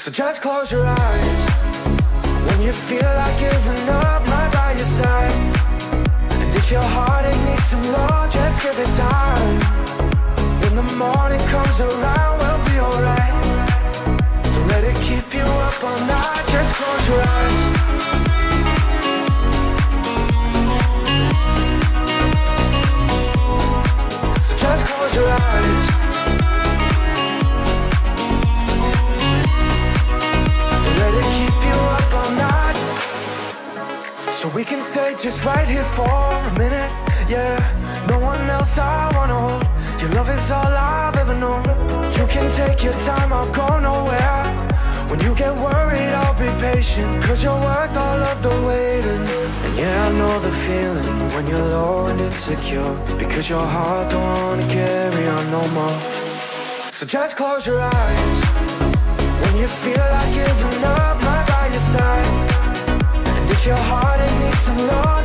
So just close your eyes When you feel like giving we can stay just right here for a minute Yeah, no one else I wanna hold. Your love is all I've ever known. You can take your time, I'll go nowhere. When you get worried, I'll be patient Cause you're worth all of the waiting. And yeah, I know the feeling When you're low and insecure Because your heart don't wanna carry on no more. So just close your eyes when you feel some love,